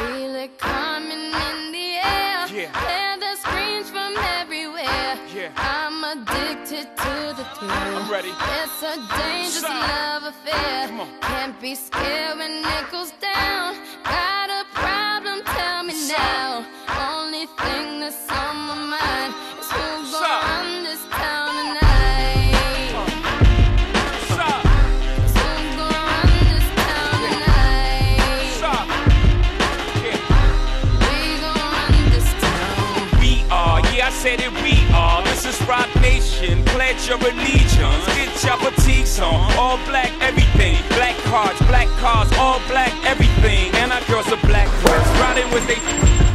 Feel it coming in the air. Yeah. Hear the screams from everywhere. Yeah. I'm addicted to the thrill. I'm ready. It's a dangerous so. love affair. Can't be scared when said it, we are. This is Roc Nation. Pledge your allegiance. Get your fatigues on. All black, everything. Black cards, black cars, all black, everything. And our girls are black first. Riding with they.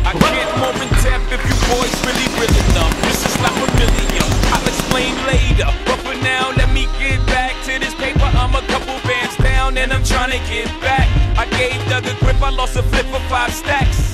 I get more in depth if you boys really, really enough. This is not familiar. I'll explain later. But for now, let me get back to this paper. I'm a couple bands down and I'm trying to get back. I gave Doug a grip, I lost a flip for five stacks.